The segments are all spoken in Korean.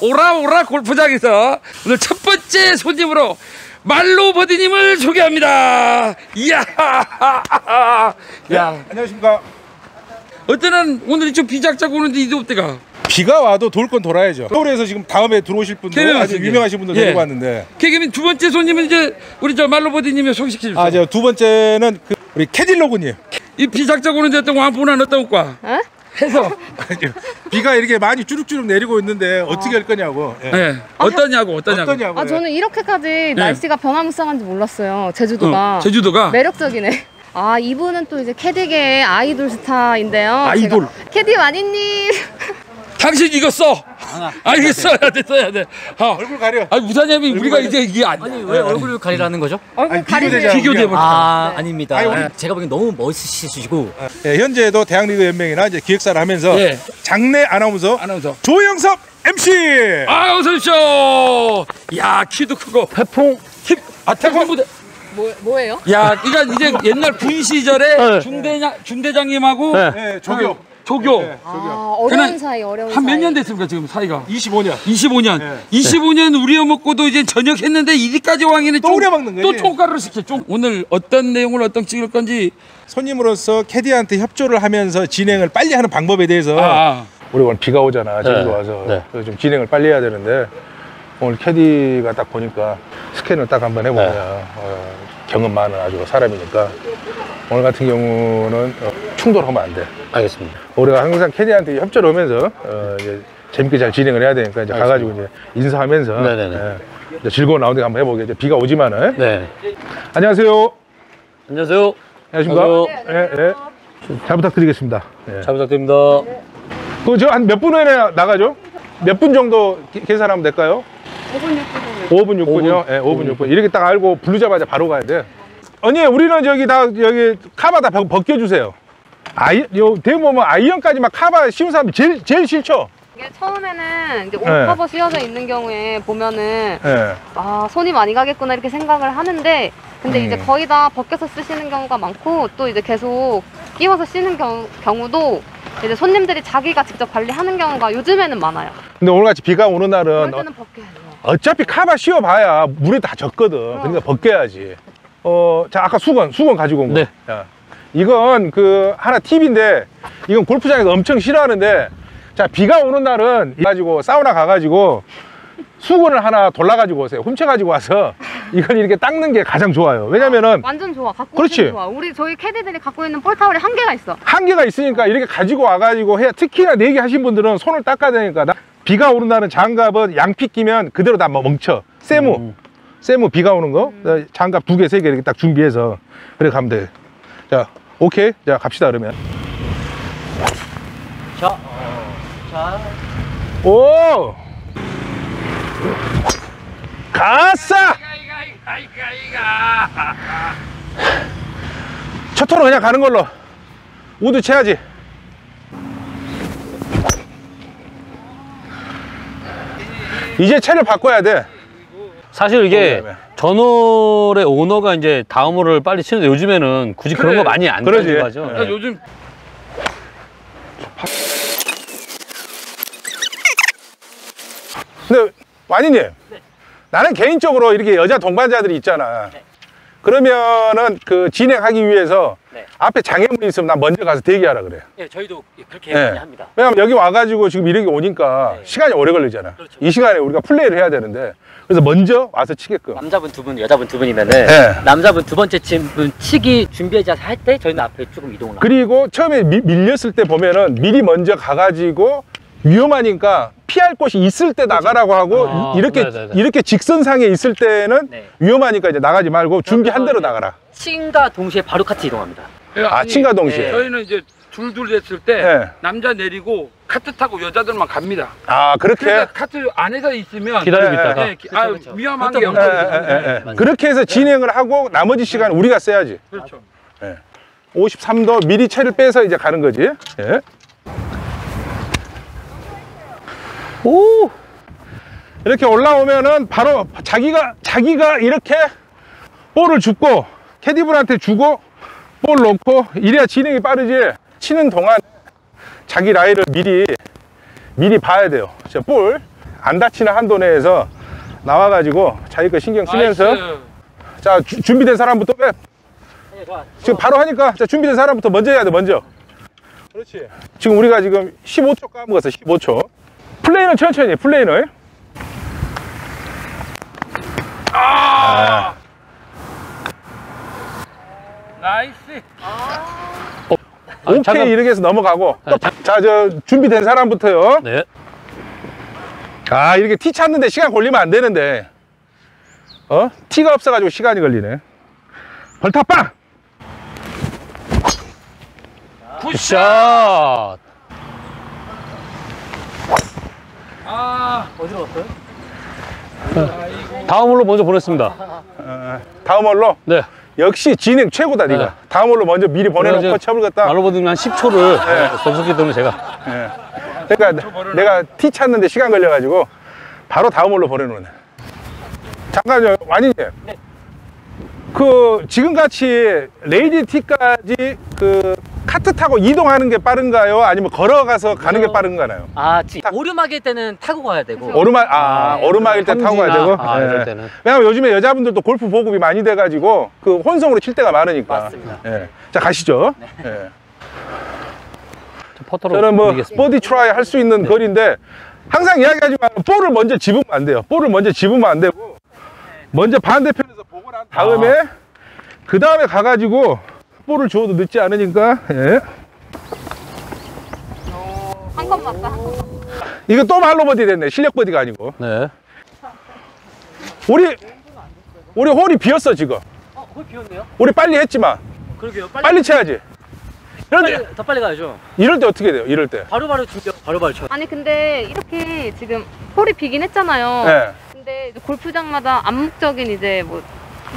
오라오라 골프장에서 오늘 첫 번째 손님으로 말로 버디님을 소개합니다. 이야, 야, 안녕하십니까. 어쩌면 오늘이 좀 비작작 오는데 이도 없대가. 비가 와도 돌 건 돌아야죠. 서울에서 지금 다음에 들어오실 분들 아주 유명하신 분들 예. 데리고 왔는데 케이크민 두 번째 손님은 이제 우리 저 말로 버디님이 소개시켜 주세요. 아저두 번째는 그 우리 캐딜로그님 이 비작작 오는데 어떤 완분한 어떤 과 에? 해서 비가 이렇게 많이 주룩주룩 내리고 있는데 어떻게 할 거냐고. 예. 예 어떠냐고 어떠냐고. 어떠냐고. 아 저는 이렇게까지 날씨가 변화무쌍한지 몰랐어요. 제주도가 어, 제주도가 매력적이네. 아 이분은 또 이제 캐디계의 아이돌 스타인데요. 아이돌. 캐디 와니님. 당신 이거 써. 아 이거 써야 돼 써야 돼. 아, 얼굴 가려. 아니 무사님이 우리가 이제 이게 안 아니 왜 얼굴을 가리라는 거죠? 얼굴 아니. 비교돼 버려. 아 네. 아닙니다. 아니, 우리- 제가 보기엔 너무 멋있으시고 예, 현재도 대학리그 연맹이나 이제 기획사를 하면서 예. 장내 아나운서 아나운서. 조영섭 MC. 아 어서 오십시오. 야 키도 크고 태풍 힙. 아 태풍 부대. 뭐 뭐예요? 야 이거 이제 옛날 군 시절에 중대장 중대장님하고 예, 조교. 조교 아 어려운 사이 어려운 한 몇. 년 됐습니까 지금 사이가? 25년. 25년. 네. 25년 우려먹고도 이제 전역했는데 이리까지 왕이는 또 우려 먹는 거지. 또 총가를 시켜. 좀 오늘 어떤 내용을 어떤 찍을 건지. 손님으로서 캐디한테 협조를 하면서 진행을 빨리 하는 방법에 대해서 아, 우리 오늘 비가 오잖아 제주도 네, 와서 네. 그래서 좀 진행을 빨리 해야 되는데 오늘 캐디가 딱 보니까 스캔을 딱 한번 해보냐 네. 어, 경험 많은 아주 사람이니까 오늘 같은 경우는 어, 충돌하면 안 돼. 알겠습니다. 우리가 항상 캐디한테 협조를 하면서 어, 이제 재밌게 잘 진행을 해야 되니까 이제 가가지고 이제 인사하면서 네네네. 예, 이제 즐거운 라운딩 한번 해보게. 이제 비가 오지만은 네. 안녕하세요. 안녕하세요. 안녕하십니까? 안녕하세요. 예, 예. 잘 부탁드리겠습니다. 예. 잘 부탁드립니다. 그 저 한 몇 분 후에 나가죠? 몇 분 정도 기- 계산하면 될까요? 5분 6분. 5분 6분이요? 예, 5분 6분. 이렇게 딱 알고 부르자마자 바로 가야 돼. 언니, 우리는 저기 다 여기 카바 다 벗- 벗겨주세요. 아이, 요 대부분 보면 아이언까지 막 카바 씌운 사람이 제일 제일 싫죠. 이게 처음에는 이제 옷 네. 커버 씌워져 있는 경우에 보면은 예. 아 손이 많이 가겠구나 이렇게 생각을 하는데 근데 음. 이제 거의 다 벗겨서 쓰시는 경우가 많고 또 이제 계속 끼워서 쓰는 경우, 경우도 이제 손님들이 자기가 직접 관리하는 경우가 요즘에는 많아요. 근데 오늘같이 비가 오는 날은 어. 어차피 카바 씌워봐야 물에 다 젖거든. 그러니까 벗겨야지. 어, 자 아까 수건, 수건 가지고 온 거. 네. 야, 이건 그 하나 팁인데 이건 골프장에서 엄청 싫어하는데 자 비가 오는 날은 가지고 사우나 가가지고 수건을 하나 돌라가지고 오세요. 훔쳐가지고 와서 이걸 이렇게 닦는 게 가장 좋아요. 왜냐면은 완전 좋아. 갖고 그렇지. 좋아. 우리 저희 캐디들이 갖고 있는 볼타올이 한 개가 있어. 한계가 있으니까 이렇게 가지고 와가지고 해 특히나 내기 하신 분들은 손을 닦아야 되니까 나- 비가 오는 날은 장갑은 양피 끼면 그대로 다 멍쳐 세무 음. 세무 비가 오는 거 어, 장갑 두 개 세 개 이렇게 딱 준비해서 그래 가면 돼 자 오케이. 자 갑시다 그러면. 자, 어, 자. 오! 가싸! 첫 턴은 그냥 가는 걸로. 우드 채야지. 이제 채를 바꿔야 돼. 사실 이게 어. 전월의 오너가 이제 다음 홀을 빨리 치는데 요즘에는 굳이 그런 그래. 거 많이 안. 따지고 하죠. 야, 요즘 근데 와니님 나는 개인적으로 이렇게 여자 동반자들이 있잖아 그러면은 그 진행하기 위해서 네. 앞에 장애물이 있으면 난 먼저 가서 대기하라 그래 예, 저희도 그렇게 네. 합니다. 왜냐면 여기 와가지고 지금 이렇게 오니까 네. 시간이 오래 걸리잖아 그렇죠. 이 시간에 우리가 플레이를 해야 되는데 그래서 먼저 와서 치게끔 남자분 두 분, 여자분 두 분이면은 네. 남자분 두 번째 친분 치기 준비자 할때 저희는 앞에 조금 이동을. 그리고 처음에 미- 밀렸을 때 보면은 미리 먼저 가가지고 위험하니까 피할 곳이 있을 때 나가라고 하고 아, 이렇게 네네네. 이렇게 직선상에 있을 때는 네. 위험하니까 이제 나가지 말고 준비한 대로 나가라. 친과 동시에 바로 카트 이동합니다. 아, 친과 동시에. 네. 저희는 이제 둘둘 됐을 때 네. 남자 내리고 카트 타고 여자들만 갑니다. 아 그렇게 그러니까 카트 안에서 있으면 기다리고 네, 있다가 네, 기- 아, 그렇죠, 그렇죠. 위험한 게 그렇죠, 예. 예, 예, 예. 맞아요. 그렇게 해서 진행을 하고 나머지 시간 은 우리가 써야지. 그렇죠. 53도 미리 채를 빼서 이제 가는 거지. 예. 오 이렇게 올라오면은 바로 자기가 자기가 이렇게 볼을 줍고 캐디분한테 주고 볼 놓고 이래야 진행이 빠르지. 치는 동안 자기 라이를 미리 미리 봐야 돼요. 자, 볼안 다치는 한도 내에서 나와 가지고 자기 거 신경 쓰면서 nice. 자 주- 준비된 사람부터 왜 네. 지금 바로 하니까 자 준비된 사람부터 먼저 해야 돼 먼저 그렇지 지금 우리가 지금 15초 까먹었어 15초 플레이는 천천히 플레이는 아. nice. 아, 오케이 잠깐. 이렇게 해서 넘어가고 아, 자저 준비된 사람부터요 네. 아 이렇게 티 찾는데 시간 걸리면 안 되는데 어 티가 없어가지고 시간이 걸리네 벌타 빵 굿샷. 아, 어디로 갔어요? 다음 홀로 먼저 보냈습니다. 어, 다음 홀로 네. 역시 진행 최고다 네가 네. 다음 홀로 먼저 미리 보내놓고 제가 쳐버렸다 말로 보드는 한 10초를 넘었기 때문에 제가. 예. 그러니까 내가 티 찾는데 시간 걸려가지고 바로 다음 홀로 보내놓네 잠깐요 완인님 그 지금같이 레이디 티까지 그 카트 타고 이동하는 게 빠른가요? 아니면 걸어가서 가는 게 빠른가요? 아, 지금 오르막일 때는 타고 가야 되고. 오르막 아, 오르막일 때 타고 가야 되고. 아, 예. 이럴 때는. 왜냐면 요즘에 여자분들도 골프 보급이 많이 돼가지고 그 혼성으로 칠 때가 많으니까. 맞습니다. 예. 자 가시죠. 예. 퍼터로 저는 뭐 드리겠습니다. 버디 try 할 수 있는 거리인데 항상 이야기하지만 볼을 먼저 집으면 안 돼요. 볼을 먼저 집으면 안 되고 먼저 반대편에서 보고 난 다음에 그 다음에 가가지고 볼을 주워도 늦지 않으니까. 예. 한건 맞다. 한건 맞다. 이거 또 말로 버디 됐네. 실력 버디가 아니고. 네. 우리 우리 홀이 비었어 지금. 어, 거기 비었네요? 우리 빨리 했지만 그러게요. 빨리, 빨리 쳐야지. 이럴 때 빨리, 더 빨리 가야죠. 이럴 때 어떻게 돼요? 이럴 때. 바로바로 준비, 바로바로 쳐. 아니 근데 이렇게 지금 홀이 비긴 했잖아요. 예. 근데 골프장마다 암묵적인 이제 뭐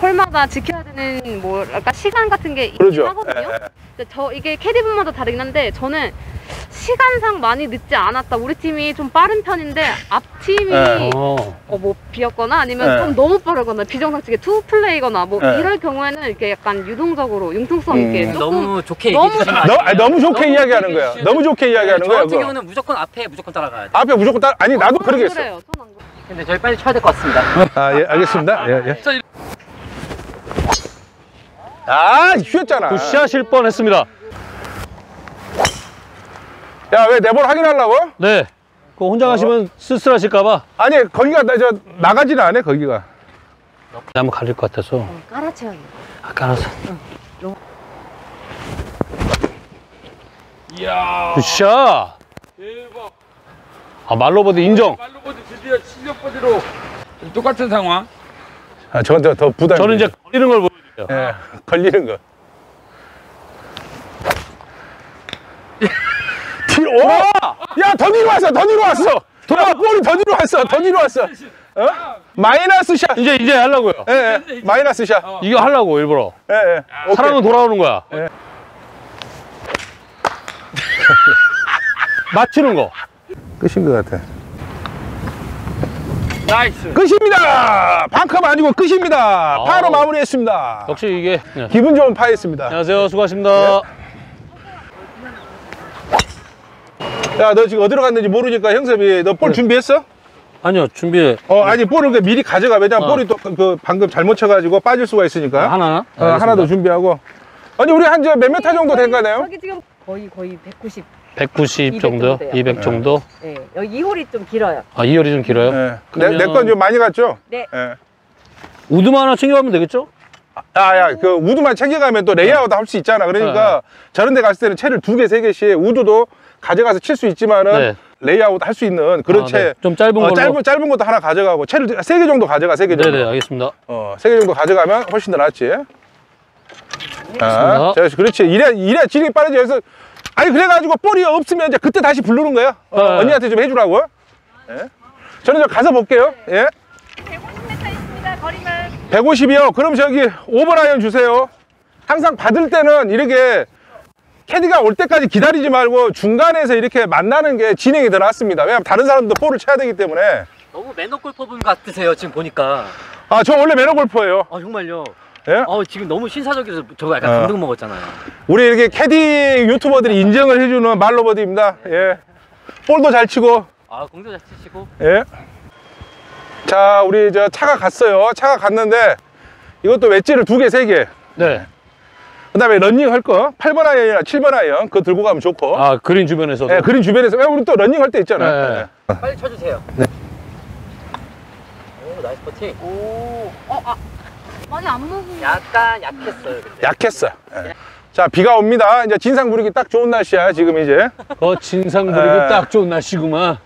홀마다 지켜야 되는 뭐 약간 시간 같은 게 있긴 그러죠. 하거든요. 예, 예. 근데 저 이게 캐디분마다 다르긴 한데 저는 시간상 많이 늦지 않았다. 우리 팀이 좀 빠른 편인데 앞 팀이 예. 어. 어, 뭐 비었거나 아니면 예. 좀 너무 빠르거나 비정상적인 two 플레이거나 뭐 예. 이럴 경우에는 이렇게 약간 유동적으로 융통성 있게 음. 조금 너무 좋게 너무 얘기해 주시면 너, 안 아니, 돼요. 너무 좋게 너무 이야기하는 거야. 너무 좋게 이야기하는 저 거야. 같은 그거. 경우는 무조건 앞에 무조건 따라가야 돼. 앞에 무조건 따 아니 나도 그러겠어. 안 그래요. 전안 그래요. 근데 저희 빨리 쳐야 될 것 같습니다. 아, 예, 알겠습니다. 예, 예. 자, 아, 휘었잖아. 굿샷일 뻔 했습니다. 야, 왜 내볼 확인하려고? 네. 그거 혼자 가시면 쓸쓸하실까봐 아니, 거기가 나, 저, 나가지는 않아, 거기가. 한번 가릴 것 같아서. 깔아쳐야 돼. 아까 알아서. 이야. 굿샷. 대박. 아, 말로보드 인정. 말로보드 드디어 실력 버디로 똑같은 상황. 아, 저건 더, 더 부담이. 저는 이제 걸리는 걸 보여드릴게요. 예, 걸리는 거. 뒤로, 오! 야, 더 뒤로 왔어, 더 뒤로 왔어! 야, 볼이 더 뒤로 왔어, 더 뒤로 왔어. 어? 마이너스 샷! 이제, 이제 하려고요. 예, 예, 마이너스 샷. 이거 하려고, 일부러. 예, 예. 오케이. 사랑은 돌아오는 거야. 예. 맞추는 거. 끝인 것 같아. nice. 끝입니다! 반컵 아니고 끝입니다! 파로 마무리했습니다. 역시 이게. 네. 기분 좋은 파였습니다. 안녕하세요. 수고하십니다. 야, 너 지금 어디로 갔는지 모르니까 형섭이 너 볼 준비했어? 아니요, 준비해. 어, 아니, 볼을 그 미리 가져가. 왜냐면 어. 볼이 또 그 방금 잘못 쳐가지고 빠질 수가 있으니까. 하나? 어, 하나 더 준비하고. 아니, 우리 한저 몇몇 타 정도 된 거네요? 저기 지금 거의 거의 190. 190 200 정도요? 정도요. 200 정도? 예. 여기 이 홀이 좀 길어요. 아, 이 홀이 좀 길어요? 예. 그러면- 내건 좀 많이 갔죠? 네. 예. 우드만 하나 챙겨가면 되겠죠? 아, 야, 그 우드만 챙겨가면 또 lay up 할 수 있잖아. 그러니까 저런 데 갔을 때는 채를 두 개, 세 개씩 우드도 가져가서 칠 수 있지만은 네. lay up 할 수 있는 그런 아, 채. 네. 좀 짧은 어, 걸로. 짧은, 짧은 것도 하나 가져가고 채를 세 개 정도 가져가, 세 개 정도. 네네, 알겠습니다. 어, 세 개 정도 가져가면 훨씬 더 낫지. 아, 알겠습니다. 자, 그렇지. 이래, 이래 진행이 빠르지. 그래서, 아니, 그래가지고 볼이 없으면 이제 그때 다시 부르는 거야. 어, 네. 언니한테 좀 해주라고. 예. 저는 좀 가서 볼게요. 예. 150이요? 그럼 저기 5번 아이언 주세요. 항상 받을 때는 이렇게 캐디가 올 때까지 기다리지 말고 중간에서 이렇게 만나는 게 진행이 더 낫습니다. 왜냐면 다른 사람도 볼을 쳐야 되기 때문에. 너무 매너 골퍼분 같으세요, 지금 보니까. 아, 저 원래 매너 골퍼예요. 아, 정말요. 예? 어, 지금 너무 신사적이라서 저 약간 어. 감동 먹었잖아요. 우리 이렇게 캐디 유튜버들이 인정을 해주는 말로버디입니다. 예. 볼도 잘 치고, 아 공도 잘 치시고 예. 자, 우리 저 차가 갔어요. 차가 갔는데 이것도 웨지를 두 개, 세 개. 네. 그 다음에 런닝 할 거, 8번 아이언이나 7번 아이언, 그거 들고 가면 좋고. 아, 그린 주변에서도. 예, 그린 주변에서, 왜 우리 또 런닝 할 때 있잖아요. 네. 예. 빨리 쳐주세요. 네. 오 nice 퍼팅. 오, 어, 아, 많이 안 먹은. 약간 약했어요. 근데. 약했어. 예. 자, 비가 옵니다. 이제 진상 부리기 딱 좋은 날씨야, 지금 이제. 그 진상 부리기 예. 딱 좋은 날씨구만.